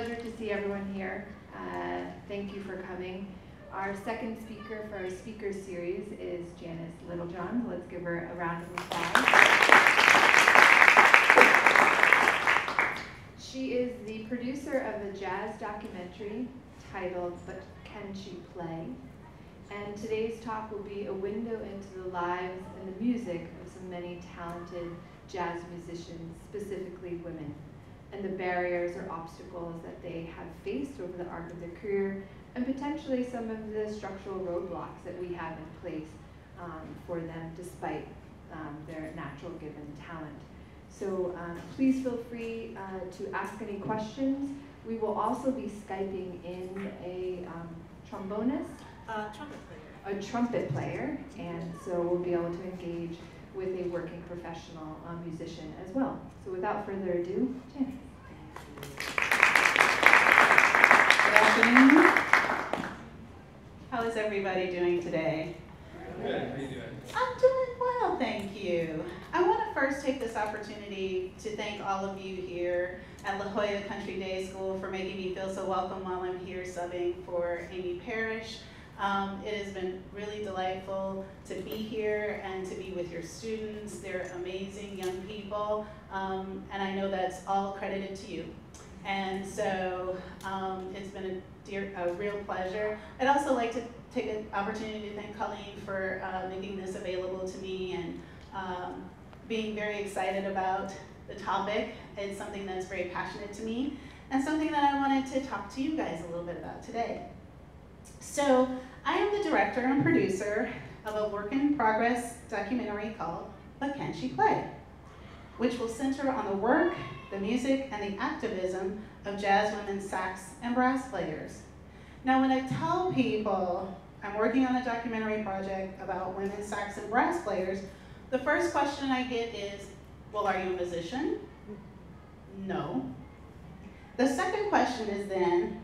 pleasure to see everyone here. Uh, thank you for coming. Our second speaker for our speaker series is Janice Littlejohn. Let's give her a round of applause. She is the producer of a jazz documentary titled But Can She Play? And today's talk will be a window into the lives and the music of some many talented jazz musicians, specifically women and the barriers or obstacles that they have faced over the arc of their career, and potentially some of the structural roadblocks that we have in place um, for them despite um, their natural given talent. So um, please feel free uh, to ask any questions. We will also be Skyping in a um, trombonist. Uh, trumpet player. A trumpet player, and so we'll be able to engage with a working professional uh, musician as well. So without further ado, Jen. Good afternoon. How is everybody doing today? Good. How are you doing? I'm doing well, thank you. I want to first take this opportunity to thank all of you here at La Jolla Country Day School for making me feel so welcome while I'm here subbing for Amy Parrish. Um, it has been really delightful to be here and to be with your students. They're amazing young people, um, and I know that's all credited to you. And so um, it's been a, dear, a real pleasure. I'd also like to take an opportunity to thank Colleen for uh, making this available to me and um, being very excited about the topic. It's something that's very passionate to me and something that I wanted to talk to you guys a little bit about today. So I am the director and producer of a work in progress documentary called But Can She Play? which will center on the work, the music, and the activism of jazz women sax and brass players. Now, when I tell people I'm working on a documentary project about women sax and brass players, the first question I get is, well, are you a musician? No. The second question is then,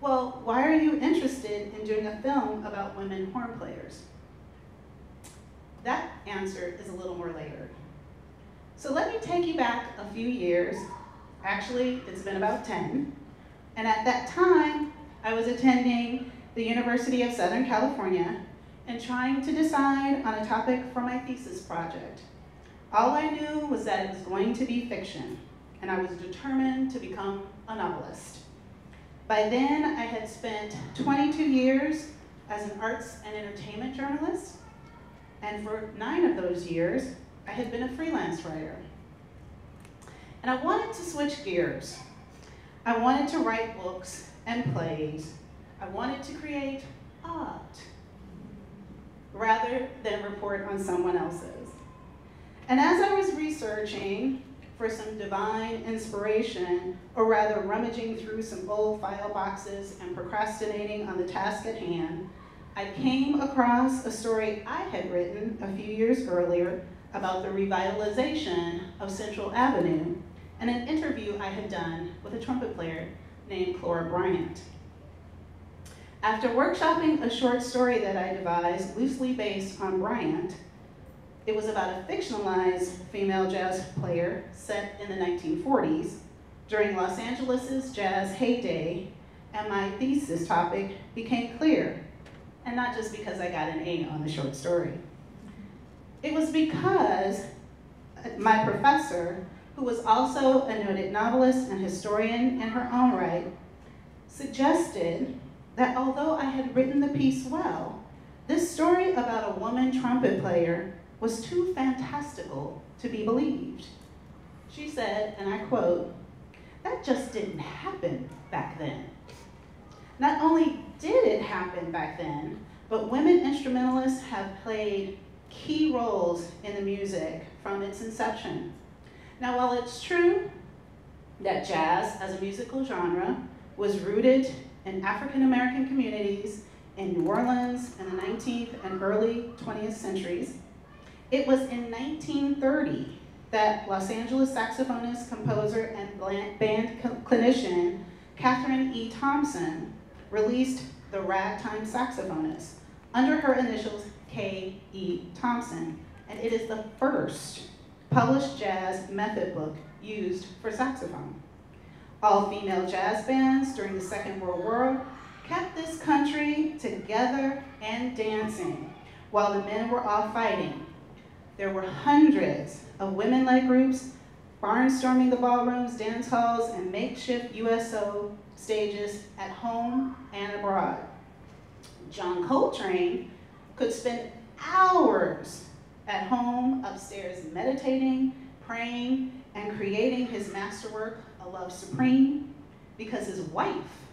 well, why are you interested in doing a film about women horn players? That answer is a little more later. So let me take you back a few years. Actually, it's been about 10. And at that time, I was attending the University of Southern California and trying to decide on a topic for my thesis project. All I knew was that it was going to be fiction, and I was determined to become a novelist. By then, I had spent 22 years as an arts and entertainment journalist, and for nine of those years, I had been a freelance writer. And I wanted to switch gears. I wanted to write books and plays. I wanted to create art rather than report on someone else's. And as I was researching for some divine inspiration, or rather rummaging through some old file boxes and procrastinating on the task at hand, I came across a story I had written a few years earlier about the revitalization of Central Avenue and an interview I had done with a trumpet player named Clora Bryant. After workshopping a short story that I devised loosely based on Bryant, it was about a fictionalized female jazz player set in the 1940s during Los Angeles' jazz heyday, and my thesis topic became clear, and not just because I got an A on the short story. It was because my professor, who was also a noted novelist and historian in her own right, suggested that although I had written the piece well, this story about a woman trumpet player was too fantastical to be believed. She said, and I quote, that just didn't happen back then. Not only did it happen back then, but women instrumentalists have played key roles in the music from its inception. Now, while it's true that jazz as a musical genre was rooted in African American communities in New Orleans in the 19th and early 20th centuries, it was in 1930 that Los Angeles saxophonist, composer, and band clinician Catherine E. Thompson released The Ragtime Saxophonist under her initials K.E. Thompson, and it is the first published jazz method book used for saxophone. all-female jazz bands during the Second World War kept this country together and dancing while the men were off fighting. There were hundreds of women-led groups barnstorming the ballrooms, dance halls, and makeshift USO stages at home and abroad. John Coltrane could spend hours at home upstairs meditating, praying, and creating his masterwork, A Love Supreme, because his wife,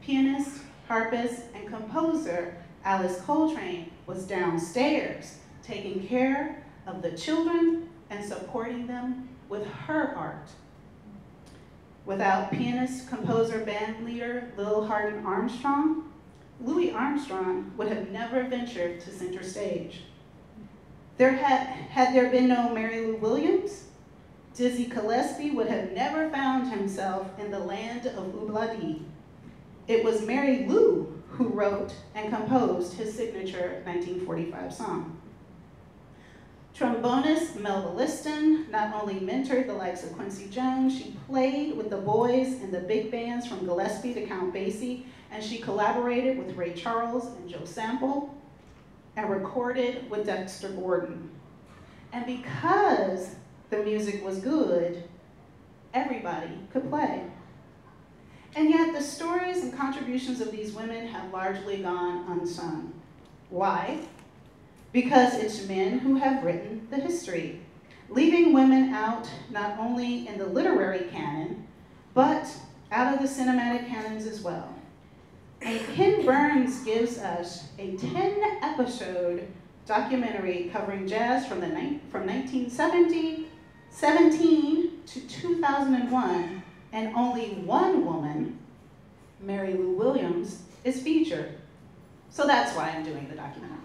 pianist, harpist, and composer Alice Coltrane, was downstairs taking care of the children and supporting them with her art. Without pianist, composer, band leader Lil Hardin Armstrong, Louis Armstrong would have never ventured to center stage. There had, had there been no Mary Lou Williams, Dizzy Gillespie would have never found himself in the land of Oo-Bla-Dee. It was Mary Lou who wrote and composed his signature 1945 song. Trombonist Melba Liston not only mentored the likes of Quincy Jones, she played with the boys in the big bands from Gillespie to Count Basie, and she collaborated with Ray Charles and Joe Sample, and recorded with Dexter Gordon. And because the music was good, everybody could play. And yet the stories and contributions of these women have largely gone unsung. Why? Because it's men who have written the history, leaving women out not only in the literary canon, but out of the cinematic canons as well. And Ken Burns gives us a 10 episode documentary covering jazz from, the from 1970, 17 to 2001, and only one woman, Mary Lou Williams, is featured. So that's why I'm doing the documentary.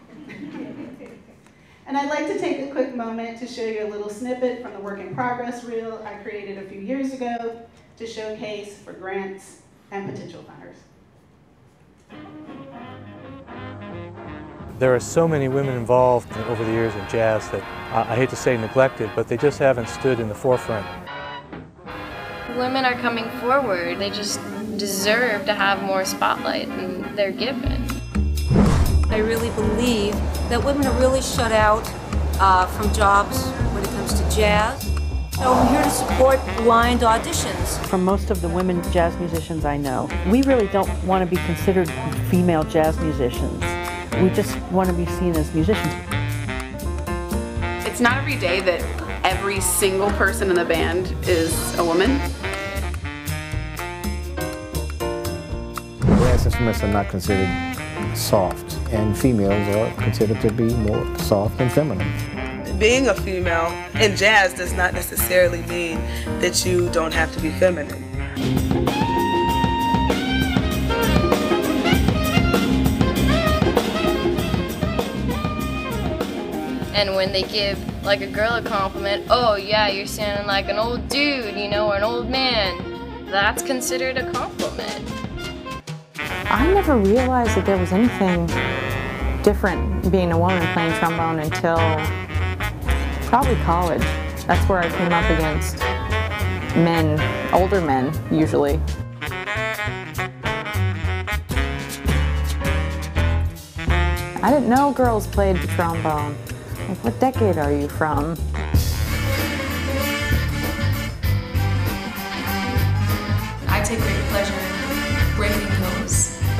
and I'd like to take a quick moment to show you a little snippet from the work in progress reel I created a few years ago to showcase for grants and potential funders. There are so many women involved over the years in jazz that I hate to say neglected, but they just haven't stood in the forefront. Women are coming forward. They just deserve to have more spotlight than they're given. I really believe that women are really shut out uh, from jobs when it comes to jazz. So I'm here to support blind auditions. From most of the women jazz musicians I know, we really don't want to be considered female jazz musicians. We just want to be seen as musicians. It's not every day that every single person in the band is a woman. Brass instruments are not considered soft, and females are considered to be more soft and feminine. Being a female in jazz does not necessarily mean that you don't have to be feminine. And when they give like a girl a compliment, oh yeah, you're sounding like an old dude, you know, or an old man, that's considered a compliment. I never realized that there was anything different being a woman playing trombone until probably college. That's where I came up against men, older men usually. I didn't know girls played the trombone. Like, what decade are you from?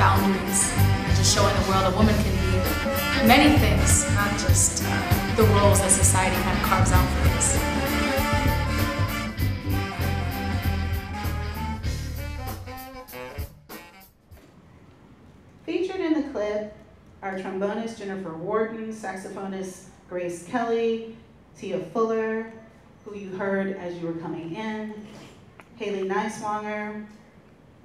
Boundaries and just showing the world a woman can be many things, not just uh, the roles that society kind of carves out for us. Featured in the clip are trombonist Jennifer Wharton, saxophonist Grace Kelly, Tia Fuller, who you heard as you were coming in, Hailey Niswanger,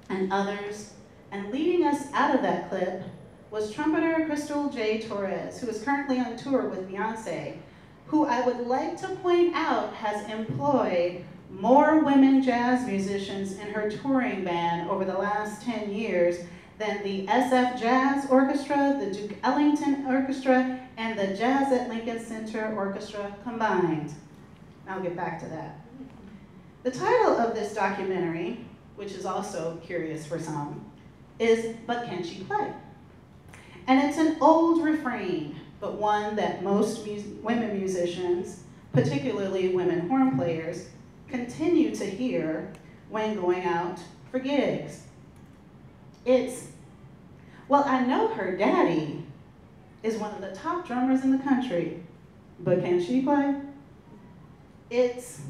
and others and leading us out of that clip was trumpeter Crystal J. Torres, who is currently on tour with Beyonce, who I would like to point out has employed more women jazz musicians in her touring band over the last 10 years than the SF Jazz Orchestra, the Duke Ellington Orchestra, and the Jazz at Lincoln Center Orchestra combined. I'll get back to that. The title of this documentary which is also curious for some, is, but can she play? And it's an old refrain, but one that most mu women musicians, particularly women horn players, continue to hear when going out for gigs. It's, well, I know her daddy is one of the top drummers in the country, but can she play? It's,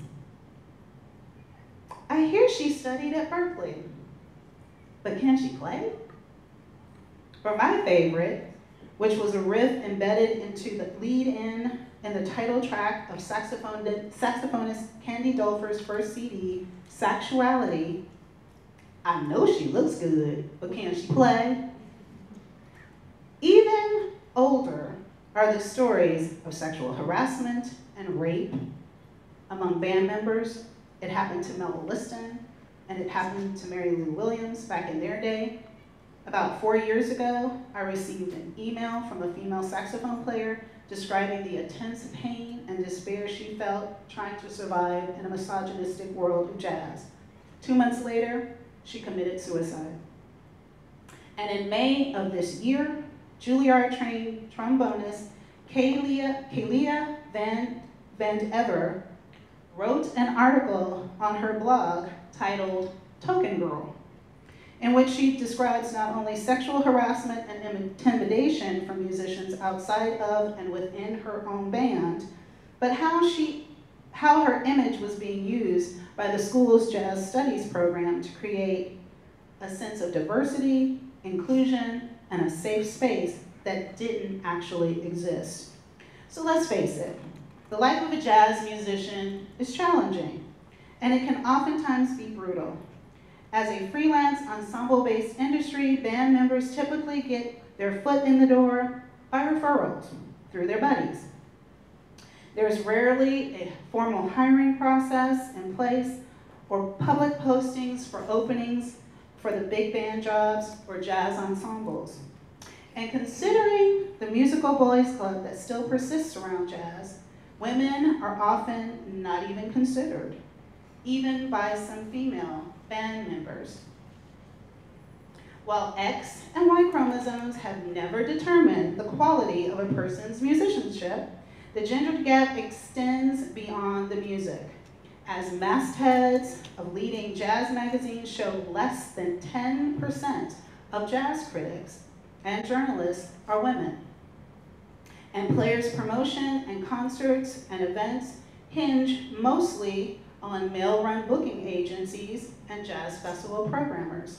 I hear she studied at Berklee, but can she play? Or my favorite, which was a riff embedded into the lead in and the title track of saxophonist Candy Dulfer's first CD, Saxuality. I know she looks good, but can she play? Even older are the stories of sexual harassment and rape among band members. It happened to Melba Liston, and it happened to Mary Lou Williams back in their day. About four years ago, I received an email from a female saxophone player describing the intense pain and despair she felt trying to survive in a misogynistic world of jazz. Two months later, she committed suicide. And in May of this year, Juilliard-trained trombonist Kalia, Kalia Van, Vandever wrote an article on her blog titled Token Girl, in which she describes not only sexual harassment and intimidation from musicians outside of and within her own band, but how she how her image was being used by the school's jazz studies program to create a sense of diversity, inclusion, and a safe space that didn't actually exist. So let's face it, the life of a jazz musician is challenging, and it can oftentimes be brutal. As a freelance ensemble-based industry, band members typically get their foot in the door by referrals through their buddies. There's rarely a formal hiring process in place or public postings for openings for the big band jobs or jazz ensembles. And considering the musical boys club that still persists around jazz, women are often not even considered, even by some female band members. While X and Y chromosomes have never determined the quality of a person's musicianship, the gender gap extends beyond the music, as mastheads of leading jazz magazines show less than 10% of jazz critics and journalists are women. And players' promotion and concerts and events hinge mostly on male-run booking agencies and jazz festival programmers.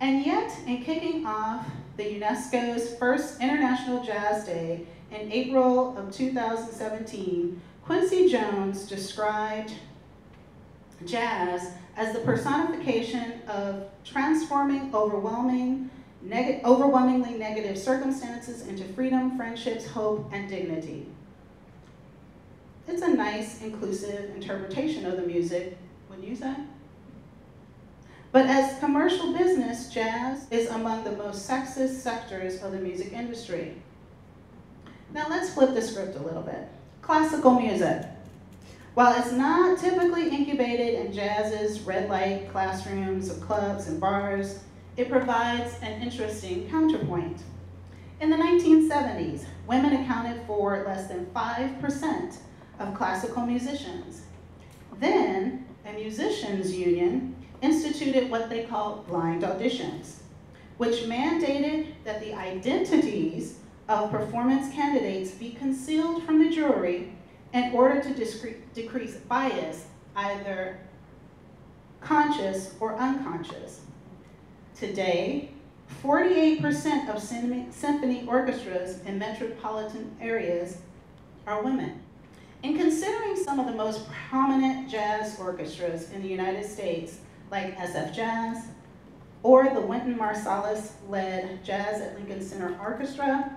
And yet, in kicking off the UNESCO's first International Jazz Day in April of 2017, Quincy Jones described jazz as the personification of transforming overwhelming, neg overwhelmingly negative circumstances into freedom, friendships, hope, and dignity. It's a nice, inclusive interpretation of the music, wouldn't you say? But as commercial business, jazz is among the most sexist sectors of the music industry. Now let's flip the script a little bit. Classical music. While it's not typically incubated in jazz's red light classrooms of clubs and bars, it provides an interesting counterpoint. In the 1970s, women accounted for less than 5% of classical musicians. Then, a musicians union instituted what they called blind auditions, which mandated that the identities of performance candidates be concealed from the jury in order to decrease bias, either conscious or unconscious. Today, 48% of symphony orchestras in metropolitan areas are women. In considering some of the most prominent jazz orchestras in the United States, like SF Jazz, or the Wynton Marsalis-led Jazz at Lincoln Center Orchestra,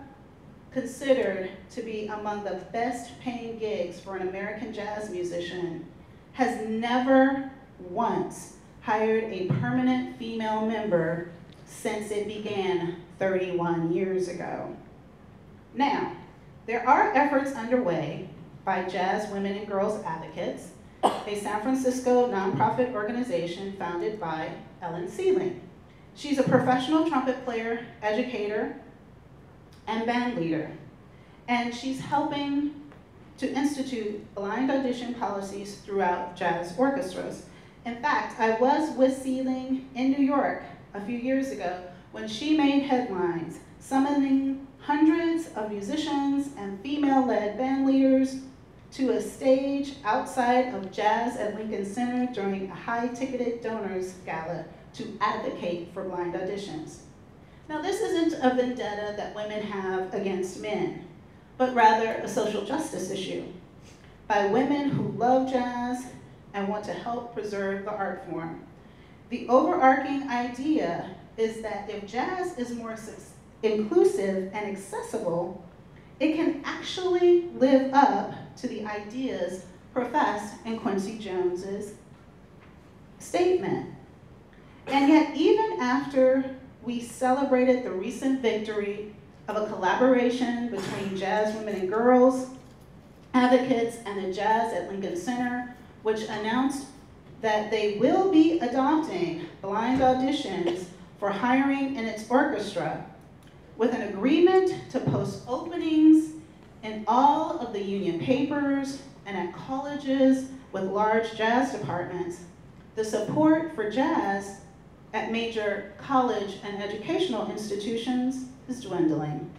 considered to be among the best paying gigs for an American jazz musician, has never once hired a permanent female member since it began 31 years ago. Now, there are efforts underway by jazz women and girls advocates a San Francisco nonprofit organization founded by Ellen Seeling. She's a professional trumpet player, educator, and band leader. And she's helping to institute blind audition policies throughout jazz orchestras. In fact, I was with Seeling in New York a few years ago when she made headlines, summoning hundreds of musicians and female-led band leaders to a stage outside of jazz at Lincoln Center during a high-ticketed donors gala to advocate for blind auditions. Now, this isn't a vendetta that women have against men, but rather a social justice issue by women who love jazz and want to help preserve the art form. The overarching idea is that if jazz is more inclusive and accessible, it can actually live up to the ideas professed in Quincy Jones's statement. And yet, even after we celebrated the recent victory of a collaboration between jazz women and girls advocates and the Jazz at Lincoln Center, which announced that they will be adopting blind auditions for hiring in its orchestra with an agreement to post openings in all of the union papers and at colleges with large jazz departments, the support for jazz at major college and educational institutions is dwindling.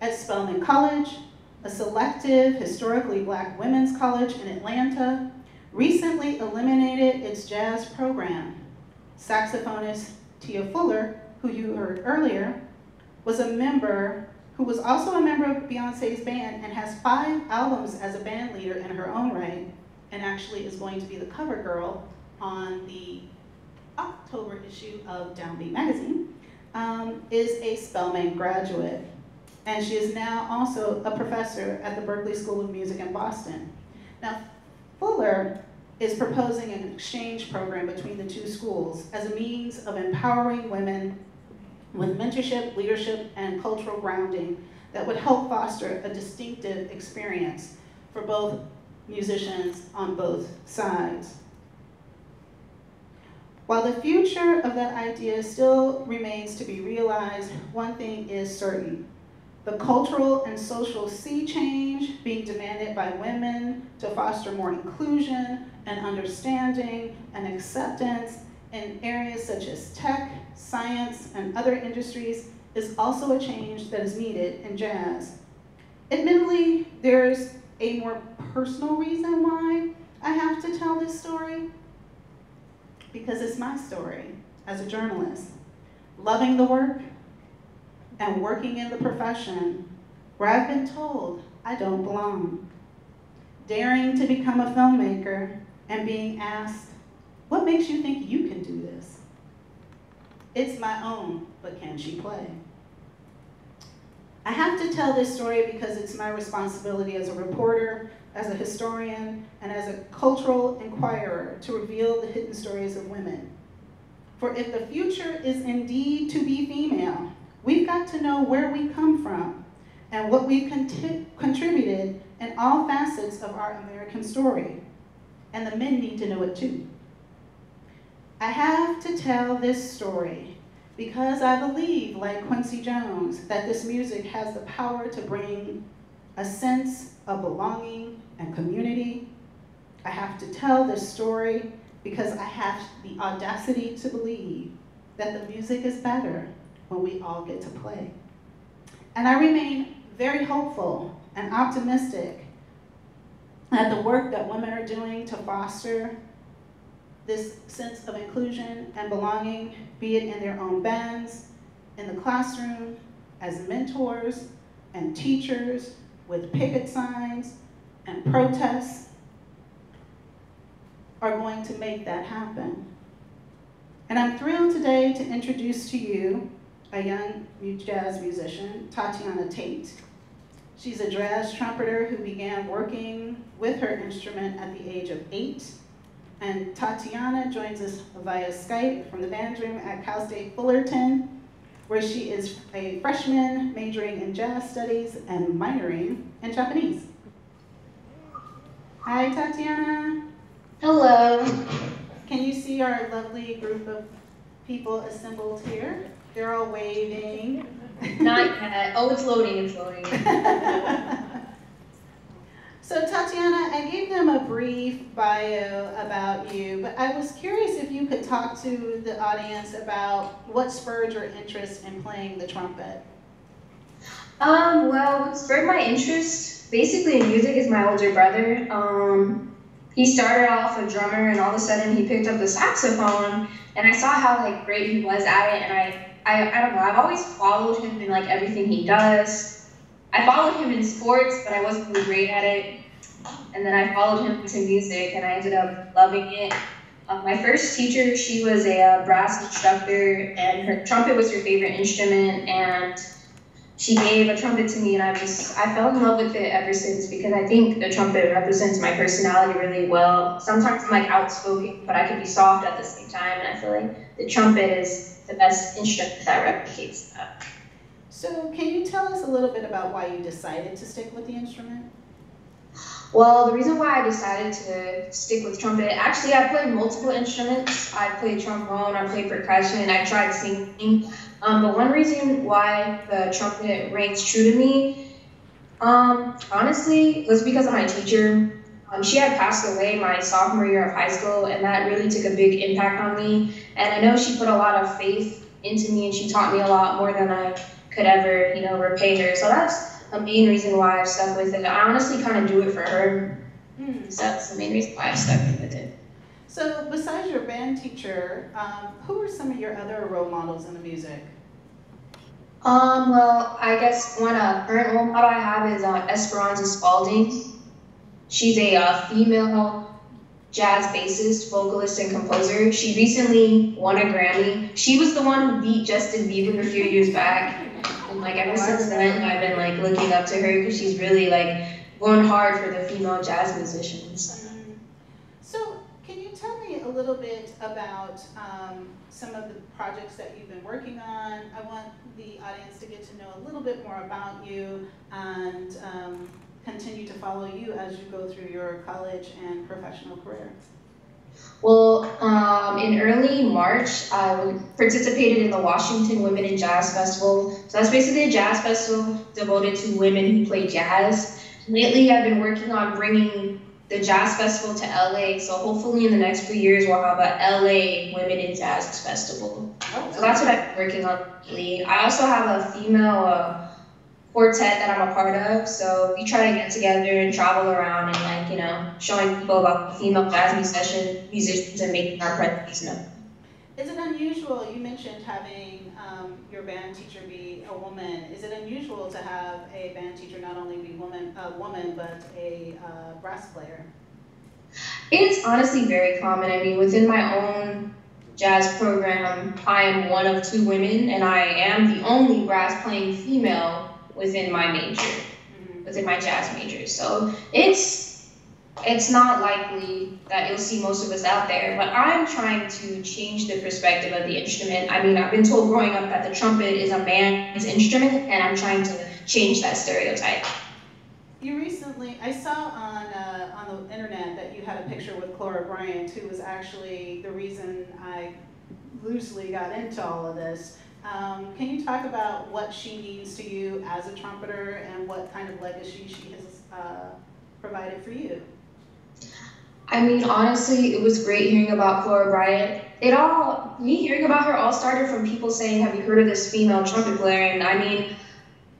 At Spelman College, a selective, historically black women's college in Atlanta, recently eliminated its jazz program. Saxophonist Tia Fuller, who you heard earlier, was a member who was also a member of Beyonce's band and has five albums as a band leader in her own right, and actually is going to be the cover girl on the October issue of Downbeat magazine, um, is a Spelman graduate. And she is now also a professor at the Berklee School of Music in Boston. Now, Fuller is proposing an exchange program between the two schools as a means of empowering women with mentorship, leadership, and cultural grounding that would help foster a distinctive experience for both musicians on both sides. While the future of that idea still remains to be realized, one thing is certain. The cultural and social sea change being demanded by women to foster more inclusion and understanding and acceptance in areas such as tech, science, and other industries is also a change that is needed in jazz. Admittedly, there's a more personal reason why I have to tell this story, because it's my story as a journalist. Loving the work and working in the profession where I've been told I don't belong. Daring to become a filmmaker and being asked, what makes you think you can do this? It's my own, but can she play? I have to tell this story because it's my responsibility as a reporter, as a historian, and as a cultural inquirer to reveal the hidden stories of women. For if the future is indeed to be female, we've got to know where we come from and what we've contributed in all facets of our American story. And the men need to know it too. I have to tell this story because I believe, like Quincy Jones, that this music has the power to bring a sense of belonging and community. I have to tell this story because I have the audacity to believe that the music is better when we all get to play. And I remain very hopeful and optimistic that the work that women are doing to foster this sense of inclusion and belonging, be it in their own bands, in the classroom, as mentors and teachers, with picket signs and protests, are going to make that happen. And I'm thrilled today to introduce to you a young jazz musician, Tatiana Tate. She's a jazz trumpeter who began working with her instrument at the age of eight and Tatiana joins us via Skype from the band room at Cal State Fullerton, where she is a freshman majoring in jazz studies and minoring in Japanese. Hi, Tatiana. Hello. Can you see our lovely group of people assembled here? They're all waving. Not yet. Oh, it's loading, it's loading. So Tatiana, I gave them a brief bio about you, but I was curious if you could talk to the audience about what spurred your interest in playing the trumpet. Um, well, what spurred my interest basically in music is my older brother. Um, he started off a drummer and all of a sudden he picked up the saxophone and I saw how like great he was at it and I, I, I don't know, I've always followed him in like everything he does. I followed him in sports, but I wasn't really great at it. And then I followed him to music, and I ended up loving it. Um, my first teacher, she was a uh, brass instructor, and her trumpet was her favorite instrument. And she gave a trumpet to me, and I just I fell in love with it ever since because I think the trumpet represents my personality really well. Sometimes I'm like outspoken, but I can be soft at the same time, and I feel like the trumpet is the best instrument that replicates that. So can you tell us a little bit about why you decided to stick with the instrument? Well, the reason why I decided to stick with trumpet, actually, I played multiple instruments. I played trombone, I played percussion, and I tried singing. Um, but one reason why the trumpet rings true to me, um, honestly, was because of my teacher. Um, she had passed away my sophomore year of high school, and that really took a big impact on me. And I know she put a lot of faith into me, and she taught me a lot more than I could ever, you know, repay her. So that's a main reason why I've stuck with it. I honestly kind of do it for her. Mm. So that's the main reason why I've stuck with it. So besides your band teacher, um, who are some of your other role models in the music? Um, well, I guess one uh, current role model I have is uh, Esperanza Spalding. She's a uh, female jazz bassist, vocalist, and composer. She recently won a Grammy. She was the one who beat Justin Bieber a few years back. Like ever since then, I've been like looking up to her because she's really like going hard for the female jazz musicians. So, can you tell me a little bit about um, some of the projects that you've been working on? I want the audience to get to know a little bit more about you and um, continue to follow you as you go through your college and professional career. Well, um, in early March, I participated in the Washington Women in Jazz Festival. So that's basically a jazz festival devoted to women who play jazz. Lately, I've been working on bringing the jazz festival to LA. So hopefully, in the next few years, we'll have a LA Women in Jazz Festival. So that's what been working on lately. I also have a female. Uh, quartet that I'm a part of. So we try to get together and travel around and like, you know, showing people about the female jazz musician, musicians and making our presence known. Is it unusual, you mentioned having um, your band teacher be a woman. Is it unusual to have a band teacher not only be woman, a woman, but a uh, brass player? It's honestly very common. I mean, within my own jazz program, I am one of two women, and I am the only brass playing female within my major, mm-hmm. within my jazz major. So it's it's not likely that you'll see most of us out there, but I'm trying to change the perspective of the instrument. I mean, I've been told growing up that the trumpet is a man's instrument, and I'm trying to change that stereotype. You recently, I saw on uh, on the internet that you had a picture with Clora Bryant, who was actually the reason I loosely got into all of this. Um, can you talk about what she means to you as a trumpeter and what kind of legacy she has uh, provided for you? I mean, honestly, it was great hearing about Clora Bryant. It all, me hearing about her all started from people saying, Have you heard of this female trumpet player? And I mean,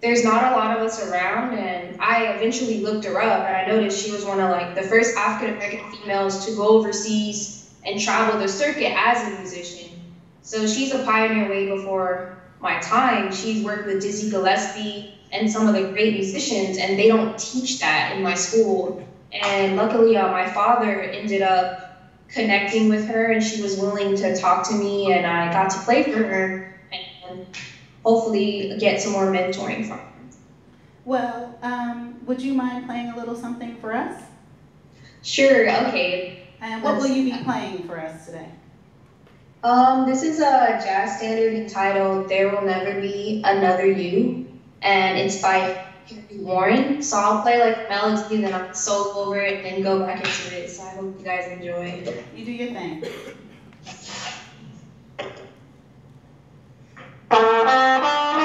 there's not a lot of us around, and I eventually looked her up and I noticed she was one of like the first African American females to go overseas and travel the circuit as a musician. So she's a pioneer way before my time. She's worked with Dizzy Gillespie and some of the great musicians, and they don't teach that in my school. And luckily, uh, my father ended up connecting with her, and she was willing to talk to me, and I got to play for her and hopefully get some more mentoring from her. Well, um, would you mind playing a little something for us? Sure, okay. And what will you be playing for us today? Um, this is a jazz standard entitled There Will Never Be Another You, and it's by Warren. So I'll play like a melody, then I'll solo over it, then go back into it. So I hope you guys enjoy. You do your thing. Any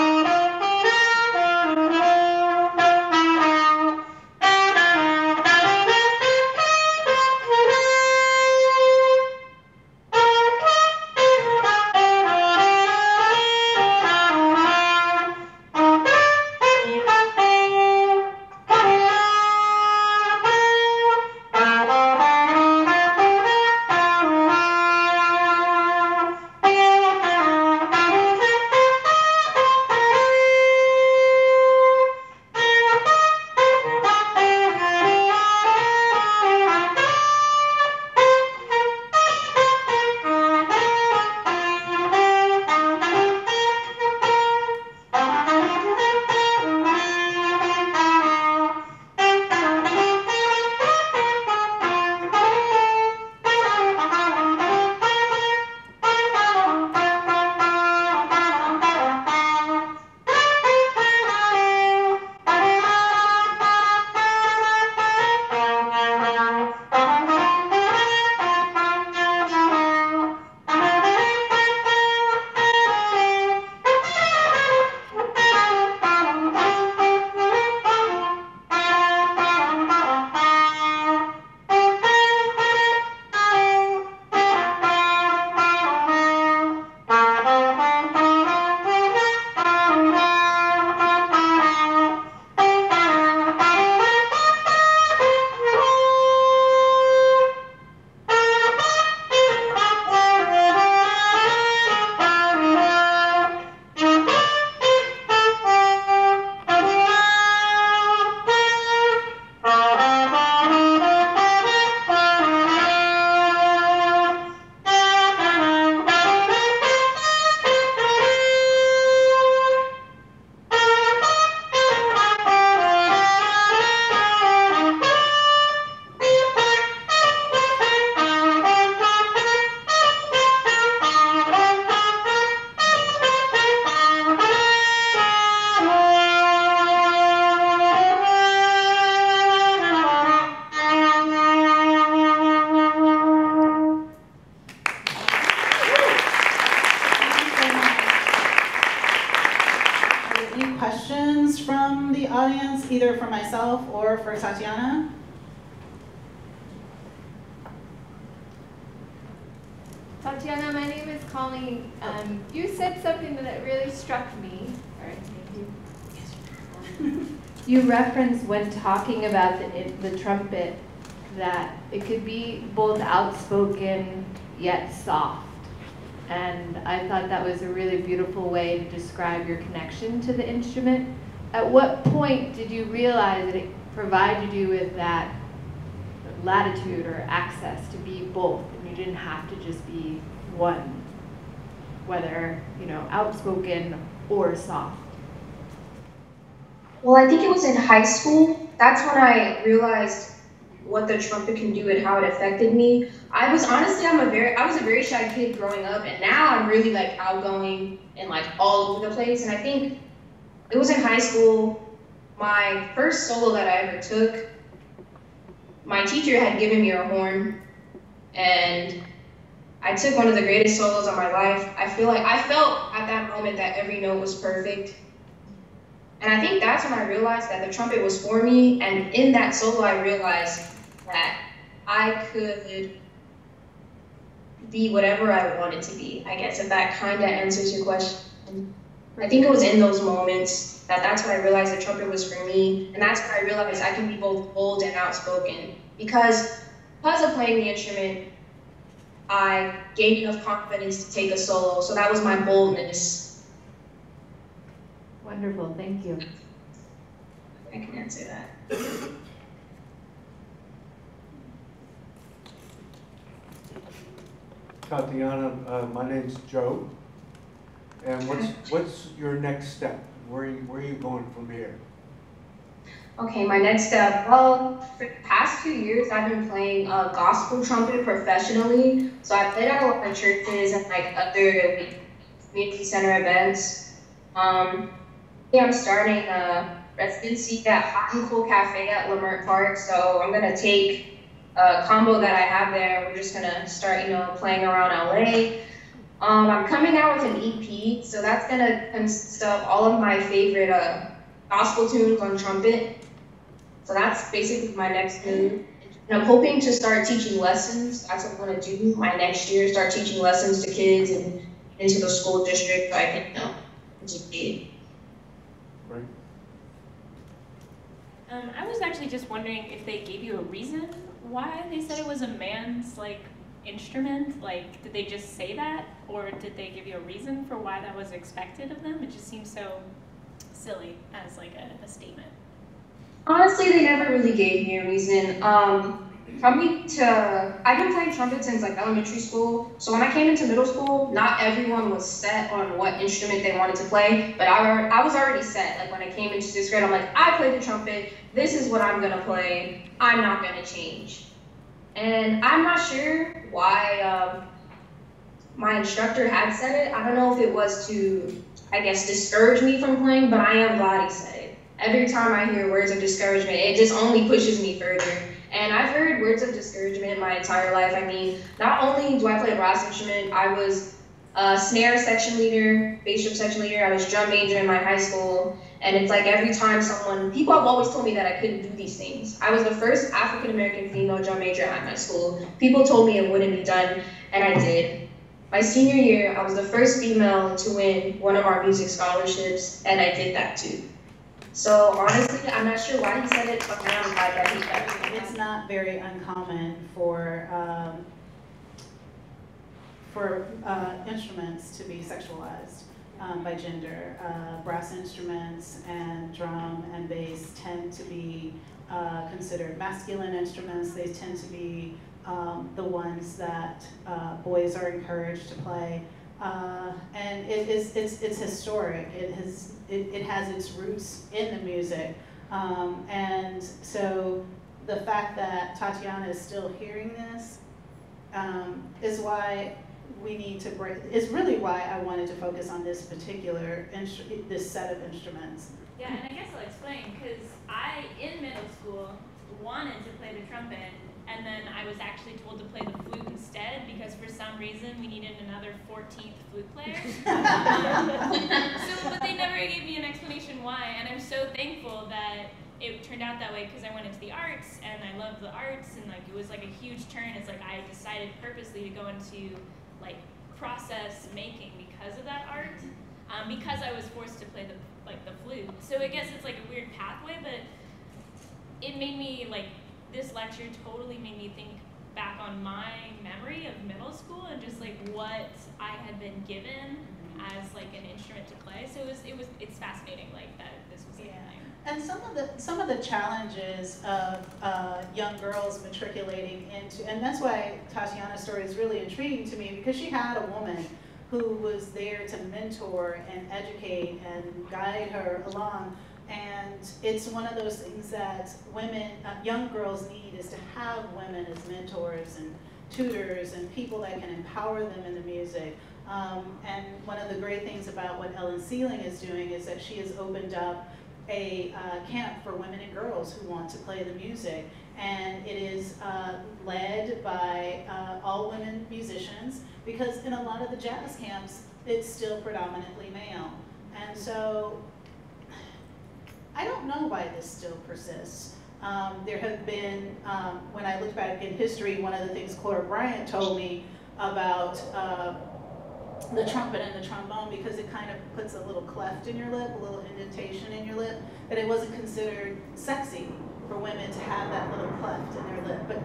Tatiana? Tatiana, my name is Colleen. Um, you said something that really struck me. All right, thank you. You referenced when talking about the, the trumpet that it could be both outspoken yet soft. And I thought that was a really beautiful way to describe your connection to the instrument. At what point did you realize that it provided you with that latitude or access to be both and you didn't have to just be one, whether, you know, outspoken or soft? Well, I think it was in high school. That's when I realized what the trumpet can do and how it affected me. I was honestly, I'm a very, I was a very shy kid growing up, and now I'm really like outgoing and like all over the place. And I think it was in high school. My first solo that I ever took, my teacher had given me a horn, and I took one of the greatest solos of my life. I feel like I felt at that moment that every note was perfect. And I think that's when I realized that the trumpet was for me. And in that solo, I realized that I could be whatever I wanted to be. I guess if that kind of answers your question. I think it was in those moments that that's when I realized the trumpet was for me. And that's when I realized I can be both bold and outspoken. Because because of playing the instrument, I gained enough confidence to take a solo. So that was my boldness. Wonderful, thank you. I can answer that. Tatiana, uh, my name's Joe. And what's, what's your next step? Where are you, where are you going from here? Okay, my next step. Well, for the past two years, I've been playing uh, gospel trumpet professionally. So I played at a lot of churches and like other community center events. Um, yeah, I'm starting uh, residency at Hot and Cool Cafe at Leimert Park. So I'm gonna take a combo that I have there. We're just gonna start, you know, playing around LA. Um, I'm coming out with an EP, so that's gonna consist of all of my favorite uh, gospel tunes on trumpet. So that's basically my next move. And I'm hoping to start teaching lessons. That's what I'm gonna do my next year. Start teaching lessons to kids and into the school district. So I can, you know, educate. Right? Um, I was actually just wondering if they gave you a reason why they said it was a man's like instrument. Like, did they just say that, or did they give you a reason for why that was expected of them? It just seems so silly as like a, a statement. Honestly, they never really gave me a reason. Um, coming to, I've been playing trumpet since like elementary school. So when I came into middle school, not everyone was set on what instrument they wanted to play. But I, I was already set. Like when I came into sixth grade, I'm like, I play the trumpet. This is what I'm gonna play. I'm not gonna change. And I'm not sure why um, my instructor had said it. I don't know if it was to, I guess, discourage me from playing, but I am glad he said it. Every time I hear words of discouragement, it just only pushes me further. And I've heard words of discouragement my entire life. I mean, not only do I play brass instrument, I was a snare section leader, bass drum section leader. I was drum major in my high school. And it's like every time someone, people have always told me that I couldn't do these things. I was the first African American female drum major at my school. People told me it wouldn't be done, and I did. My senior year, I was the first female to win one of our music scholarships, and I did that too. So honestly, I'm not sure why he said it, but I'm glad that he said it. It's not very uncommon for um, for uh, instruments to be sexualized um, by gender. Uh, brass instruments and drum and bass tend to be uh, considered masculine instruments. They tend to be um, the ones that uh, boys are encouraged to play. Uh, and it is, it's, it's historic. It has, it, it has its roots in the music. Um, and so the fact that Tatiana is still hearing this um, is why we need to break, is really why I wanted to focus on this particular, this set of instruments. Yeah, and I guess I'll explain because I, in middle school, wanted to play the trumpet, and then I was actually told to play the flute instead because for some reason we needed another 14th flute player. so, but they never gave me an explanation why, and I'm so thankful that it turned out that way because I went into the arts and I love the arts and like it was like a huge turn. It's like I decided purposely to go into like process making because of that art, um, because I was forced to play the like the flute. So I guess it's like a weird pathway, but it made me like this lecture totally made me think back on my memory of middle school and just like what I had been given as like an instrument to play. So it was it was it's fascinating like that this was like thing. And some of the some of the challenges of uh, young girls matriculating into, and that's why Tatiana's story is really intriguing to me because she had a woman who was there to mentor and educate and guide her along. And it's one of those things that women, uh, young girls need is to have women as mentors and tutors and people that can empower them in the music. Um, and one of the great things about what Ellen Seeling is doing is that she has opened up a uh, camp for women and girls who want to play the music. And it is uh, led by uh, all women musicians because in a lot of the jazz camps, it's still predominantly male. And so I don't know why this still persists. Um, there have been, um, when I look back in history, one of the things Clora Bryant told me about uh, the trumpet and the trombone because it kind of puts a little cleft in your lip, a little indentation in your lip, that it wasn't considered sexy for women to have that little cleft in their lip. But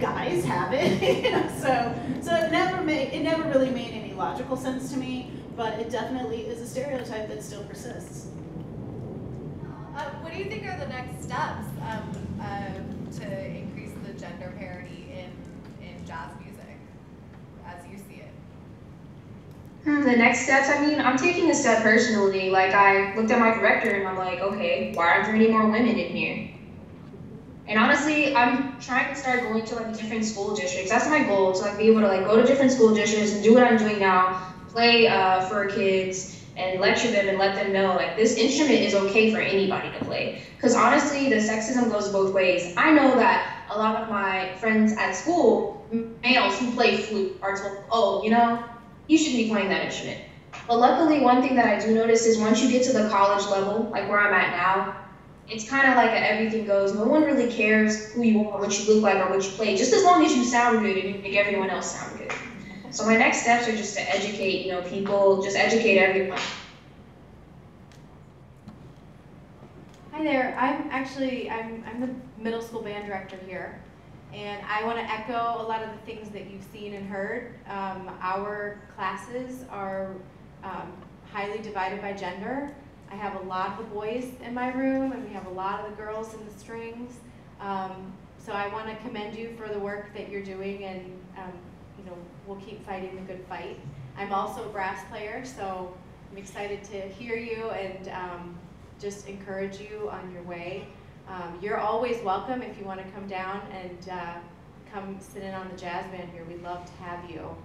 guys have it, you know, so so it never made it never really made any logical sense to me, but it definitely is a stereotype that still persists. Uh, what do you think are the next steps um, uh, to increase the gender parity in, in jazz music as you see it? Hmm, The next steps, I mean, I'm taking a step personally. Like, I looked at my director and I'm like, okay, why aren't there any more women in here? And honestly, I'm trying to start going to like different school districts. That's my goal to like be able to like go to different school districts and do what I'm doing now, play uh, for kids, and lecture them and let them know like this instrument is okay for anybody to play. Because honestly, the sexism goes both ways. I know that a lot of my friends at school, males who play flute, are told, oh, you know, you should be playing that instrument. But luckily, one thing that I do notice is once you get to the college level, like where I'm at now, it's kind of like everything goes. No one really cares who you are, what you look like, or what you play, just as long as you sound good and you make everyone else sound good. So my next steps are just to educate, you know, people, just educate everyone. Hi there. I'm actually I'm I'm the middle school band director here, and I want to echo a lot of the things that you've seen and heard. Um, our classes are um, highly divided by gender. I have a lot of the boys in my room, and we have a lot of the girls in the strings. Um, so I want to commend you for the work that you're doing, and um, you know we'll keep fighting the good fight. I'm also a brass player, so I'm excited to hear you and um, just encourage you on your way. Um, you're always welcome if you want to come down and uh, come sit in on the jazz band here. We'd love to have you.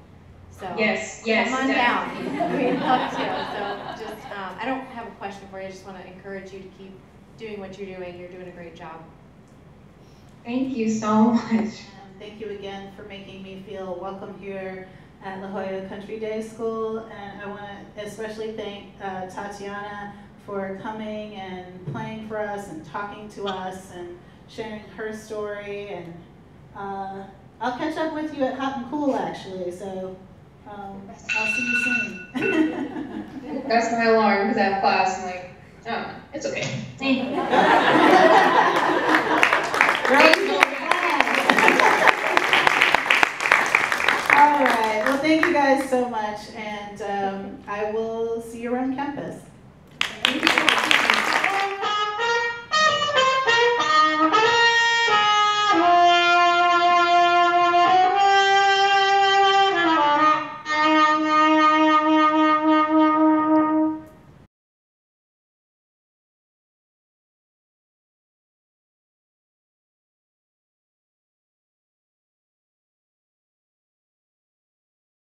So Yes, yes, come on down. We'd love to. So just, um, I don't have a question for you. I just want to encourage you to keep doing what you're doing. You're doing a great job. Thank you so much. And thank you again for making me feel welcome here at La Jolla Country Day School. And I want to especially thank uh, Tatiana for coming and playing for us and talking to us and sharing her story. And uh, I'll catch up with you at Hot and Cool, actually. So um, I'll see you soon. That's my alarm because I have class. I'm like, oh, it's okay. All right. Well, thank you guys so much, and um, I will see you around campus.